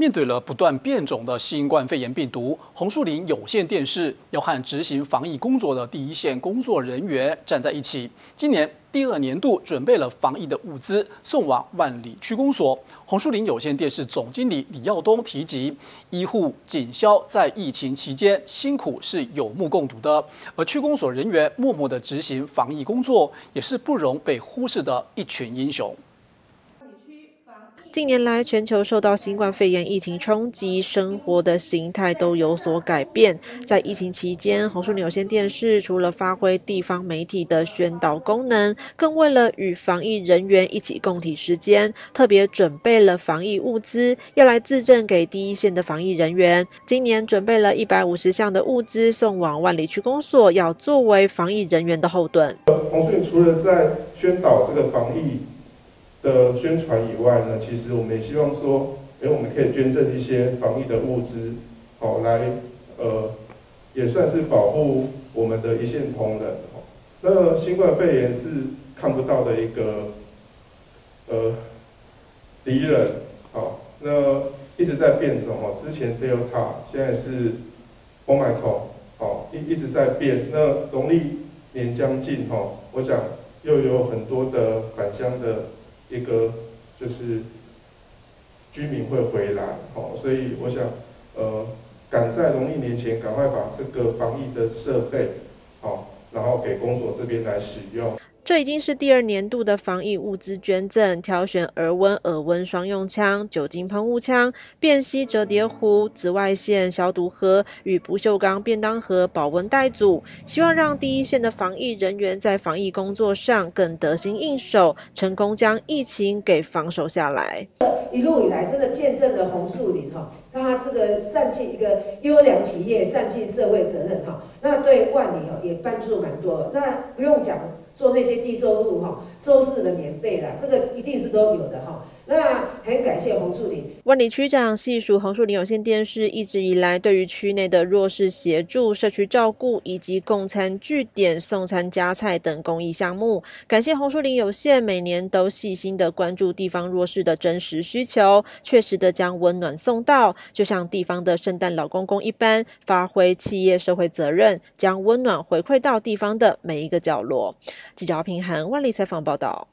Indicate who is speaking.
Speaker 1: 面对了不断变种的新冠肺炎病毒，红树林有线电视要和执行防疫工作的第一线工作人员站在一起。今年第二年度准备了防疫的物资送往万里区公所。红树林有线电视总经理李耀东提及，医护、警消在疫情期间辛苦是有目共睹的，而区公所人员默默的执行防疫工作，也是不容被忽视的一群英雄。
Speaker 2: 近年来，全球受到新冠肺炎疫情冲击，生活的形态都有所改变。在疫情期间，红树林有线电视除了发挥地方媒体的宣导功能，更为了与防疫人员一起共体时间，特别准备了防疫物资，要来自赠给第一线的防疫人员。今年准备了一百五十项的物资送往万里区公所，要作为防疫人员的后盾。
Speaker 3: 红树除了在宣导这个防疫。的宣传以外呢，其实我们也希望说，哎，我们可以捐赠一些防疫的物资，好来，呃，也算是保护我们的一线同仁。那新冠肺炎是看不到的一个，呃，敌人，好，那一直在变种哦，之前 Delta，现在是 Omicron，好，一一直在变。那农历年将近哈，我想又有很多的返乡的。一个就是居民会回来，好，所以我想，呃，赶在农历年前赶快把这个防疫的设备，好，然后给工作这边来使用。
Speaker 2: 这已经是第二年度的防疫物资捐赠，挑选额温、耳温双用枪、酒精喷雾枪、便携折叠壶、紫外线消毒盒与不锈钢便当盒保温袋组，希望让第一线的防疫人员在防疫工作上更得心应手，成功将疫情给防守下来。
Speaker 4: 一路以来，真的见证了红树林哈，它这个善尽一个优良企业善尽社会责任哈，那对万里哦也帮助蛮多，那不用讲。做那些低收入哈收视的免费啦，这个一定是都有的哈。那很感谢红树林
Speaker 2: 万里区长细数红树林有线电视一直以来对于区内的弱势协助、社区照顾以及共餐据点、送餐加菜等公益项目。感谢红树林有线每年都细心的关注地方弱势的真实需求，确实的将温暖送到，就像地方的圣诞老公公一般，发挥企业社会责任，将温暖回馈到地方的每一个角落。记者平涵万里采访报道。